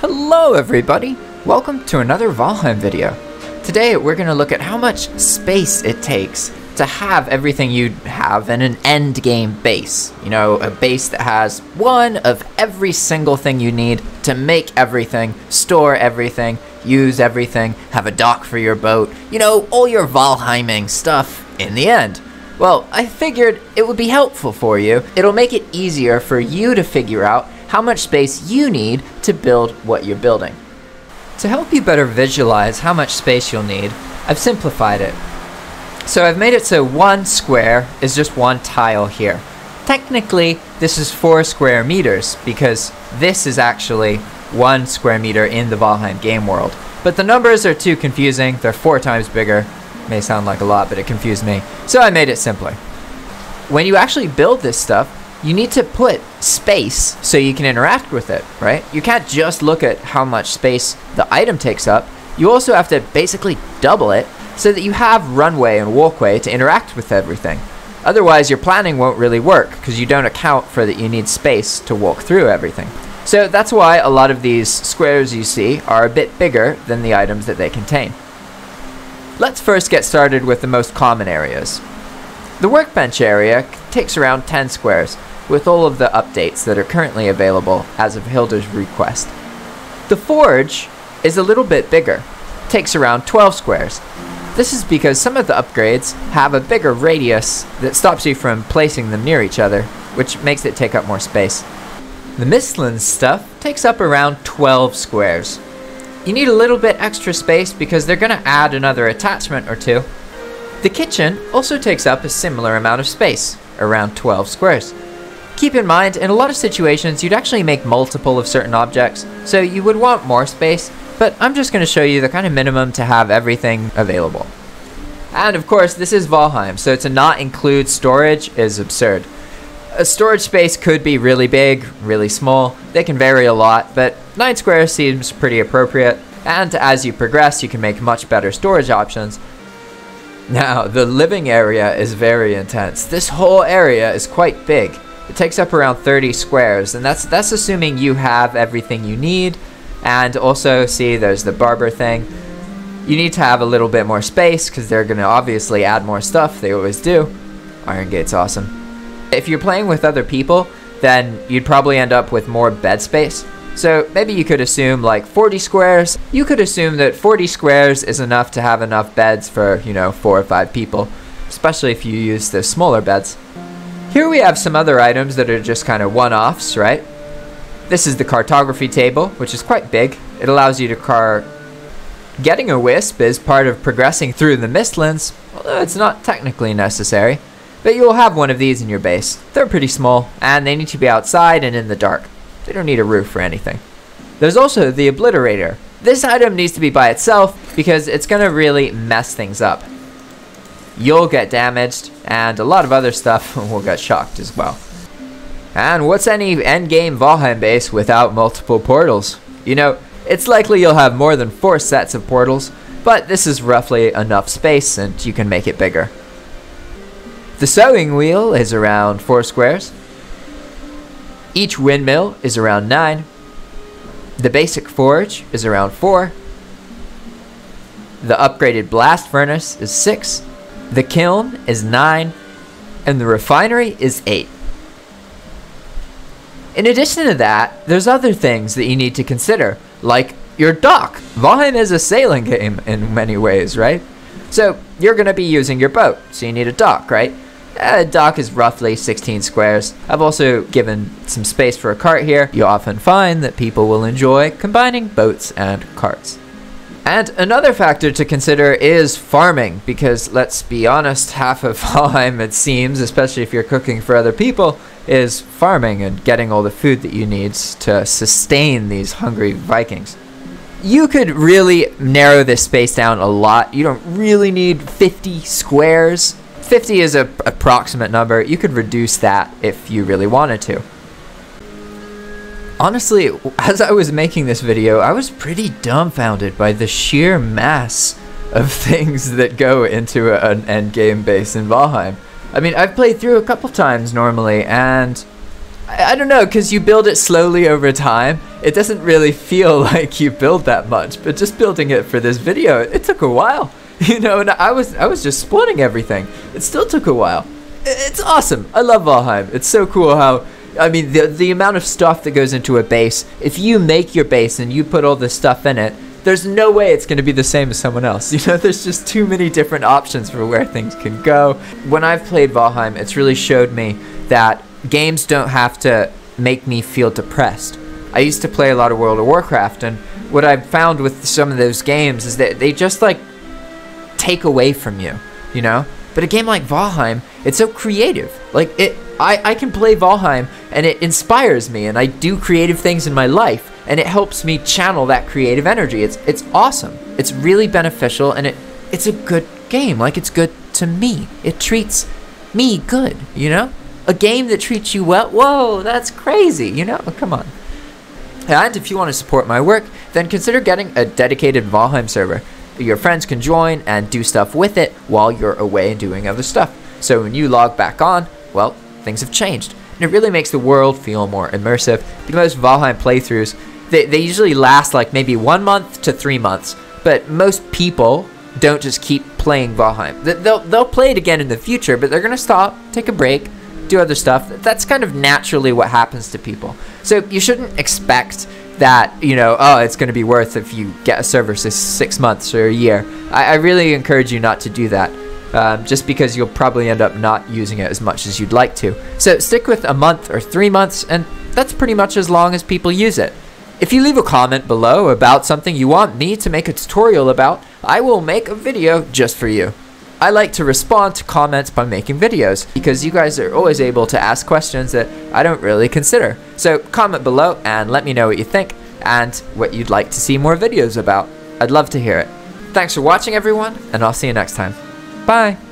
Hello everybody! Welcome to another Valheim video. Today we're going to look at how much space it takes to have everything you have in an end game base. You know, a base that has one of every single thing you need to make everything, store everything, use everything, have a dock for your boat, you know, all your Valheiming stuff in the end. Well, I figured it would be helpful for you. It'll make it easier for you to figure out how much space you need to build what you're building. To help you better visualize how much space you'll need, I've simplified it. So I've made it so one square is just one tile here. Technically, this is four square meters because this is actually one square meter in the Valheim game world. But the numbers are too confusing, they're four times bigger. May sound like a lot, but it confused me. So I made it simpler. When you actually build this stuff, you need to put space so you can interact with it, right? You can't just look at how much space the item takes up. You also have to basically double it so that you have runway and walkway to interact with everything. Otherwise, your planning won't really work because you don't account for that you need space to walk through everything. So that's why a lot of these squares you see are a bit bigger than the items that they contain. Let's first get started with the most common areas. The workbench area takes around 10 squares, with all of the updates that are currently available as of Hildir's request. The forge is a little bit bigger, takes around 12 squares. This is because some of the upgrades have a bigger radius that stops you from placing them near each other, which makes it take up more space. The Mistlands stuff takes up around 12 squares. You need a little bit extra space because they're going to add another attachment or two. The kitchen also takes up a similar amount of space, around 12 squares. Keep in mind, in a lot of situations, you'd actually make multiple of certain objects, so you would want more space, but I'm just going to show you the kind of minimum to have everything available. And of course, this is Valheim, so to not include storage is absurd. A storage space could be really big, really small, they can vary a lot, but 9 squares seems pretty appropriate, and as you progress, you can make much better storage options. Now, the living area is very intense. This whole area is quite big. It takes up around 30 squares, and that's that's assuming you have everything you need. And also, see, there's the barber thing. You need to have a little bit more space because they're going to obviously add more stuff. They always do. Iron Gate's awesome. If you're playing with other people, then you'd probably end up with more bed space. So maybe you could assume like 40 squares. You could assume that 40 squares is enough to have enough beds for, you know, four or five people, especially if you use the smaller beds. Here we have some other items that are just kind of one-offs, right? This is the cartography table, which is quite big. It allows you to car... Getting a wisp is part of progressing through the Mistlands, although it's not technically necessary. But you'll have one of these in your base. They're pretty small, and they need to be outside and in the dark. They don't need a roof or anything. There's also the Obliterator. This item needs to be by itself because it's going to really mess things up you'll get damaged, and a lot of other stuff will get shocked as well. And what's any endgame Valheim base without multiple portals? You know, it's likely you'll have more than four sets of portals, but this is roughly enough space and you can make it bigger. The sewing wheel is around 4 squares. Each windmill is around 9. The basic forge is around 4. The upgraded blast furnace is 6. The kiln is 9, and the refinery is 8. In addition to that, there's other things that you need to consider, like your dock. Valheim is a sailing game in many ways, right? So you're going to be using your boat, so you need a dock, right? A dock is roughly 16 squares. I've also given some space for a cart here. You often find that people will enjoy combining boats and carts. And another factor to consider is farming, because let's be honest, half of Valheim, it seems, especially if you're cooking for other people, is farming and getting all the food that you need to sustain these hungry Vikings. You could really narrow this space down a lot. You don't really need 50 squares. 50 is an approximate number. You could reduce that if you really wanted to. Honestly, as I was making this video, I was pretty dumbfounded by the sheer mass of things that go into an endgame base in Valheim. I mean, I've played through a couple times normally, and I, I don't know, because you build it slowly over time, it doesn't really feel like you build that much, but just building it for this video, it took a while. You know, and I was I was just splitting everything. It still took a while. It's awesome. I love Valheim. It's so cool how I mean the the amount of stuff that goes into a base. If you make your base and you put all this stuff in it, there's no way it's going to be the same as someone else. You know, there's just too many different options for where things can go. When I've played Valheim, it's really showed me that games don't have to make me feel depressed. I used to play a lot of World of Warcraft, and what I've found with some of those games is that they just like take away from you, you know? But a game like Valheim, it's so creative. Like it I, I can play Valheim and it inspires me and I do creative things in my life and it helps me channel that creative energy. It's it's awesome. It's really beneficial and it it's a good game. Like it's good to me. It treats me good, you know? A game that treats you well. Whoa, that's crazy, you know? Come on. And if you want to support my work, then consider getting a dedicated Valheim server your friends can join and do stuff with it while you're away and doing other stuff. So when you log back on, well, things have changed. And it really makes the world feel more immersive. Because most Valheim playthroughs, they, they usually last like maybe one month to three months. But most people don't just keep playing Valheim. They'll, they'll play it again in the future, but they're going to stop, take a break, do other stuff. That's kind of naturally what happens to people. So you shouldn't expect that you know oh it's going to be worth if you get a server for six months or a year I, I really encourage you not to do that um, just because you'll probably end up not using it as much as you'd like to so stick with a month or three months and that's pretty much as long as people use it if you leave a comment below about something you want me to make a tutorial about I will make a video just for you I like to respond to comments by making videos because you guys are always able to ask questions that I don't really consider. So comment below and let me know what you think and what you'd like to see more videos about. I'd love to hear it. Thanks for watching everyone and I'll see you next time. Bye!